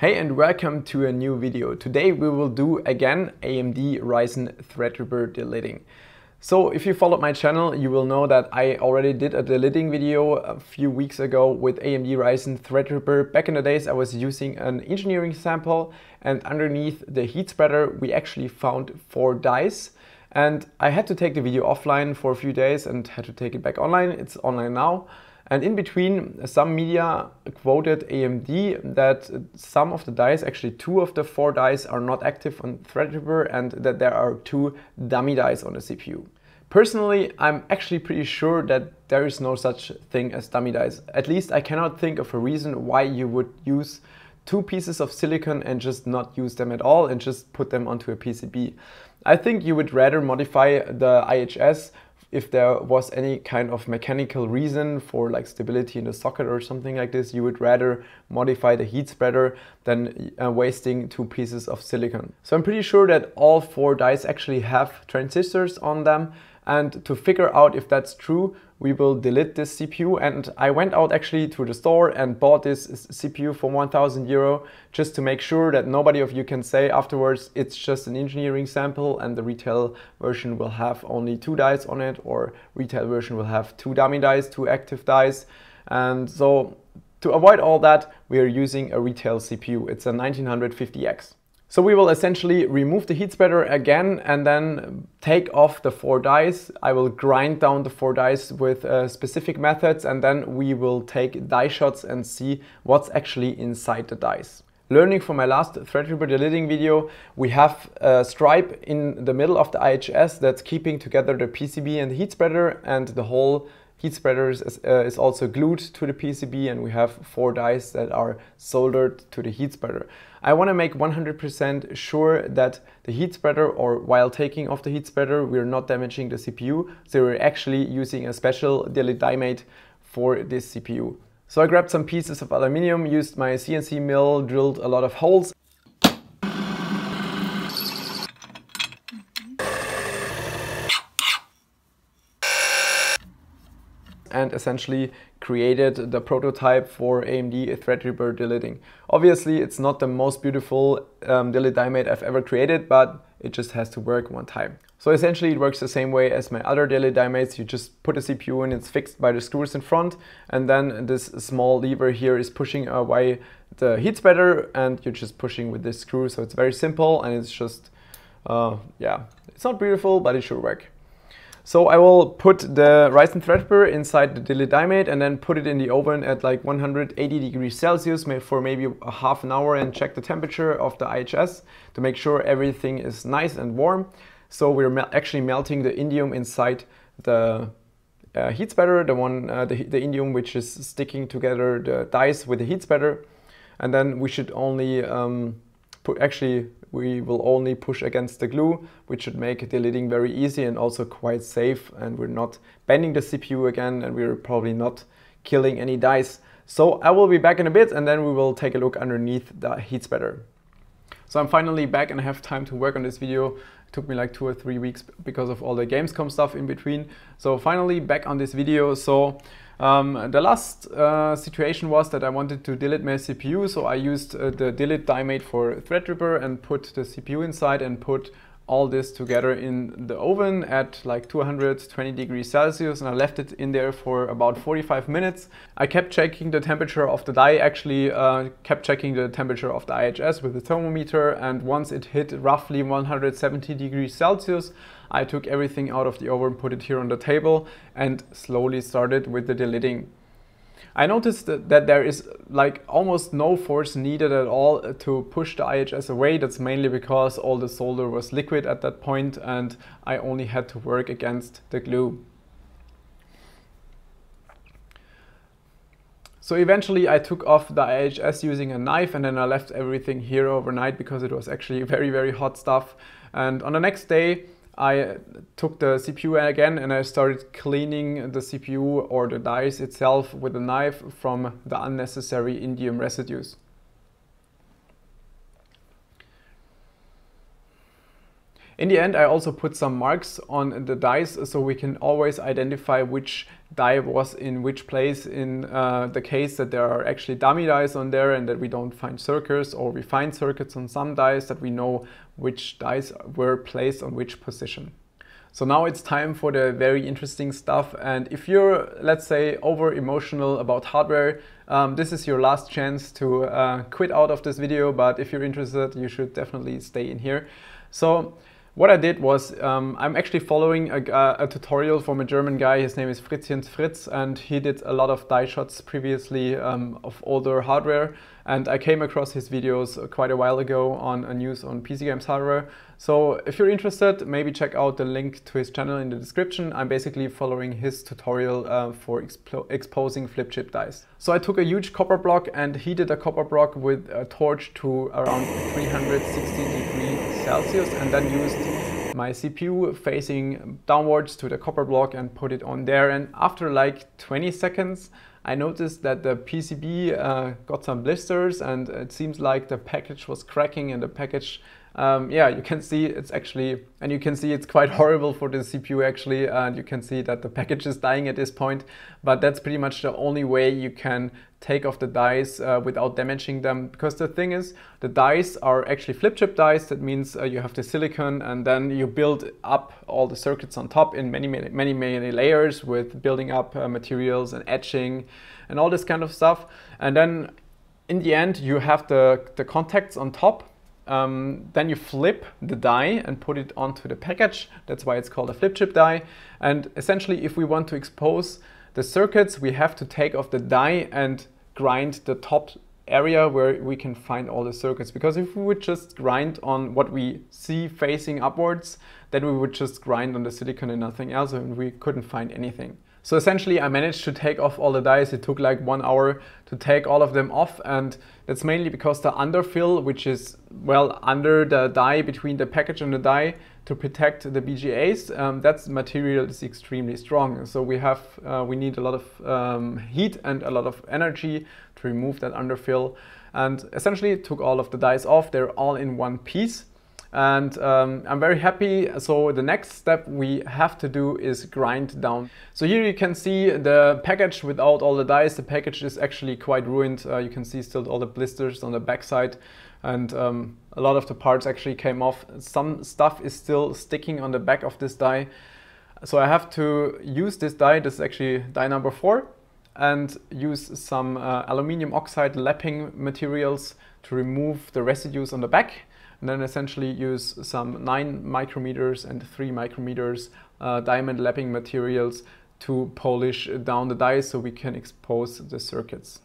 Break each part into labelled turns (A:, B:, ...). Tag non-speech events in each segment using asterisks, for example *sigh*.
A: Hey and welcome to a new video. Today we will do again AMD Ryzen Threadripper delidding. So if you followed my channel, you will know that I already did a delidding video a few weeks ago with AMD Ryzen Threadripper. Back in the days I was using an engineering sample and underneath the heat spreader we actually found four dies. And I had to take the video offline for a few days and had to take it back online. It's online now. And in between, some media quoted AMD that some of the dies, actually two of the four dies, are not active on Threadripper and that there are two dummy dies on the CPU. Personally, I'm actually pretty sure that there is no such thing as dummy dies. At least I cannot think of a reason why you would use two pieces of silicon and just not use them at all and just put them onto a PCB. I think you would rather modify the IHS if there was any kind of mechanical reason for like stability in the socket or something like this, you would rather modify the heat spreader than uh, wasting two pieces of silicon. So I'm pretty sure that all four dies actually have transistors on them and to figure out if that's true, we will delid this CPU. And I went out actually to the store and bought this CPU for 1000 euro just to make sure that nobody of you can say afterwards it's just an engineering sample and the retail version will have only two dies on it or retail version will have two dummy dies, two active dies. And so to avoid all that, we are using a retail CPU. It's a 1950X. So we will essentially remove the heat spreader again and then take off the four dies. I will grind down the four dies with uh, specific methods and then we will take die shots and see what's actually inside the dies. Learning from my last Threadripper delidding video, we have a stripe in the middle of the IHS that's keeping together the PCB and the heat spreader and the whole heat spreader is, uh, is also glued to the PCB and we have four dies that are soldered to the heat spreader. I want to make 100% sure that the heat spreader or while taking off the heat spreader we're not damaging the CPU so we're actually using a special Delid Die Mate for this CPU. So I grabbed some pieces of aluminium, used my CNC mill, drilled a lot of holes and essentially created the prototype for AMD Threadripper delidding. Obviously, it's not the most beautiful um, dilly I've ever created, but it just has to work one time. So essentially it works the same way as my other daily mates. You just put a CPU in, it's fixed by the screws in front, and then this small lever here is pushing away the heat spreader, and you're just pushing with this screw. So it's very simple, and it's just, uh, yeah, it's not beautiful, but it should work. So I will put the rice Ryzen Threadripper inside the Delid Die Mate and then put it in the oven at like 180 degrees Celsius for maybe a half an hour and check the temperature of the IHS to make sure everything is nice and warm. So we're actually melting the indium inside the uh, heat spreader, the one, uh, the, the indium which is sticking together the dies with the heat spreader. And then we should only um, actually we will only push against the glue, which should make the delidding very easy and also quite safe. And we're not bending the CPU again, and we're probably not killing any dies. So I will be back in a bit, and then we will take a look underneath the heat spreader. So I'm finally back and I have time to work on this video. Took me like two or three weeks because of all the Gamescom stuff in between. So finally back on this video. So um, the last uh, situation was that I wanted to delid my CPU, so I used uh, the Delid Die Mate for Threadripper and put the CPU inside and put all this together in the oven at like 220 degrees Celsius and I left it in there for about 45 minutes. I kept checking the temperature of the die, actually uh, kept checking the temperature of the IHS with the thermometer and once it hit roughly 170 degrees Celsius, I took everything out of the oven, put it here on the table and slowly started with the delidding. I noticed that, that, there is like almost no force needed at all to push the IHS away. That's mainly because all the solder was liquid at that point and I only had to work against the glue. So eventually I took off the IHS using a knife and then I left everything here overnight because it was actually very, very hot stuff. And on the next day, I took the CPU again and I started cleaning the CPU or the dies itself with a knife from the unnecessary indium residues. In the end, I also put some marks on the dies so we can always identify which die was in which place in uh, the case that there are actually dummy dies on there and that we don't find circuits or we find circuits on some dies that we know which dies were placed on which position. So now it's time for the very interesting stuff. And if you're, let's say, over emotional about hardware, um, this is your last chance to uh, quit out of this video. But if you're interested, you should definitely stay in here. So what I did was um, I'm actually following a, a, tutorial from a German guy. His name is FritzchensFritz, and he did a lot of die shots previously um, of older hardware. And I came across his videos quite a while ago on a news on PC Games hardware. So if you're interested, maybe check out the link to his channel in the description. I'm basically following his tutorial uh, for exposing flip chip dies. So I took a huge copper block and heated a copper block with a torch to around 360 degrees Celsius and then used my CPU facing downwards to the copper block and put it on there. And after like 20 seconds, I noticed that the PCB uh, got some blisters and it seems like the package was cracking and the package um, yeah, you can see it's actually, and you can see it's quite *laughs* horrible for the CPU actually, and you can see that the package is dying at this point, but that's pretty much the only way you can take off the dies uh, without damaging them, because the thing is, the dies are actually flip chip dies, that means uh, you have the silicon and then you build up all the circuits on top in many, many, many, many layers with building up uh, materials and etching and all this kind of stuff. And then in the end, you have the, the contacts on top um, then you flip the die and put it onto the package. That's why it's called a flip chip die. And essentially, if we want to expose the circuits, we have to take off the die and grind the top area where we can find all the circuits. Because if we would just grind on what we see facing upwards, then we would just grind on the silicon and nothing else, and we couldn't find anything. So essentially I managed to take off all the dies. It took like one hour to take all of them off and that's mainly because the underfill, which is well under the die between the package and the die to protect the BGAs, um, that material is extremely strong. So we have uh, we need a lot of um, heat and a lot of energy to remove that underfill and essentially took all of the dies off. They're all in one piece and um, I'm very happy. So the next step we have to do is grind down. So here you can see the package without all the dies. The package is actually quite ruined. Uh, you can see still all the blisters on the backside and um, a lot of the parts actually came off. Some stuff is still sticking on the back of this die. So I have to use this die, this is actually die number four, and use some uh, aluminium oxide lapping materials to remove the residues on the back and then essentially use some 9 micrometers and 3 micrometers uh, diamond lapping materials to polish down the dies so we can expose the circuits.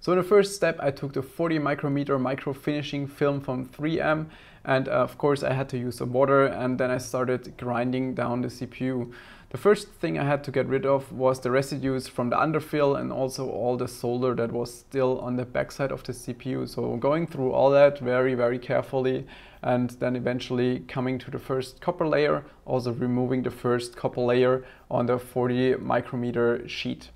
A: So in the first step I took the 40 micrometer micro finishing film from 3M and uh, of course I had to use some water and then I started grinding down the CPU. The first thing I had to get rid of was the residues from the underfill and also all the solder that was still on the backside of the CPU. So going through all that very, very carefully and then eventually coming to the first copper layer, also removing the first copper layer on the 40 micrometer sheet.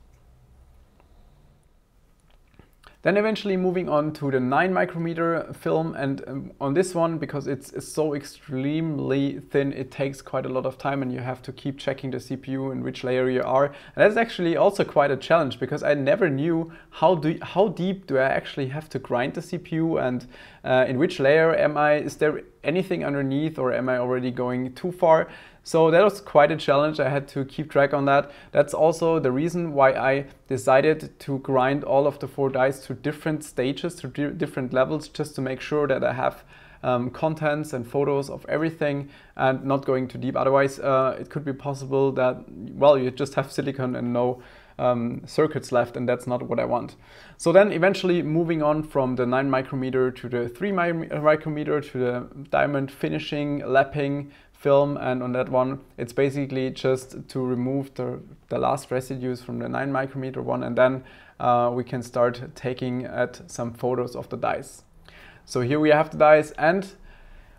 A: Then eventually moving on to the 9 micrometer film and um, on this one because it's, it's, so extremely thin it takes quite a lot of time and you have to keep checking the CPU and which layer you are. And that's actually also quite a challenge because I never knew how, do, how deep do I actually have to grind the CPU and uh, in which layer am I, is there anything underneath or am I already going too far? So that was quite a challenge. I had to keep track on that. That's also the reason why I decided to grind all of the four dice to different stages, to di different levels, just to make sure that I have um, contents and photos of everything and not going too deep. Otherwise, uh, it could be possible that, well, you just have silicon and no um, circuits left and that's not what I want. So then eventually moving on from the 9 micrometer to the 3 micrometer to the diamond finishing, lapping, film and on that one it's basically just to remove the, the last residues from the 9 micrometer one and then uh, we can start taking at some photos of the dies. So here we have the dies and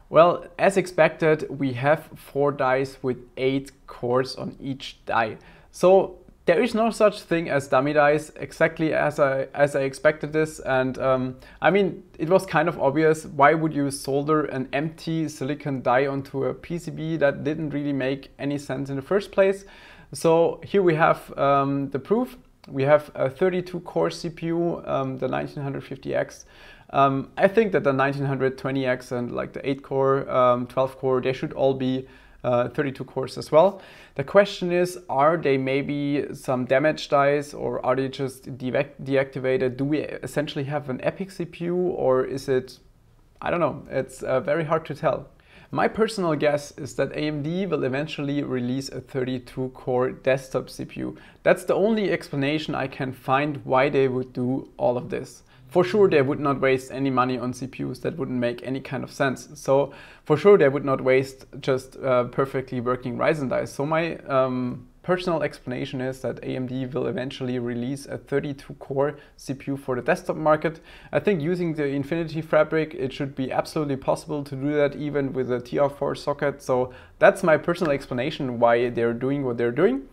A: well as expected we have four dies with eight cores on each die. So there is no such thing as dummy dies exactly as I as I expected this and um, I mean it was kind of obvious. Why would you solder an empty silicon die onto a PCB that didn't really make any sense in the first place? So here we have um, the proof. We have a 32 core CPU um, the 1950X um, I think that the 1920X and like the 8 core 12 um, core they should all be uh, 32 cores as well. The question is, are they maybe some damaged dies or are they just de deactivated? Do we essentially have an EPYC CPU or is it, I don't know, it's uh, very hard to tell. My personal guess is that AMD will eventually release a 32 core desktop CPU. That's the only explanation I can find why they would do all of this for sure they would not waste any money on CPUs. That wouldn't make any kind of sense. So for sure they would not waste just uh, perfectly working Ryzen dies. So my um, personal explanation is that AMD will eventually release a 32 core CPU for the desktop market. I think using the Infinity Fabric, it should be absolutely possible to do that even with a TR4 socket. So that's my personal explanation why they're doing what they're doing.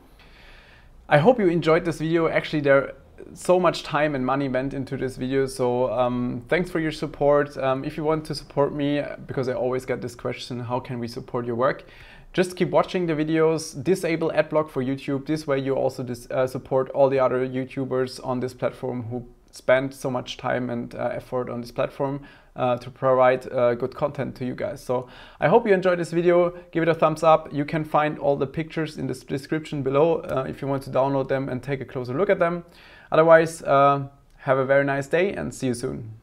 A: I hope you enjoyed this video. Actually, there so much time and money went into this video. So um, thanks for your support. Um, if you want to support me, because I always get this question, how can we support your work? Just keep watching the videos, disable adblock for YouTube. This way you also uh, support all the other YouTubers on this platform who spend so much time and uh, effort on this platform uh, to provide uh, good content to you guys. So I hope you enjoyed this video. Give it a thumbs up. You can find all the pictures in the description below uh, if you want to download them and take a closer look at them. Otherwise, uh, have a very nice day and see you soon.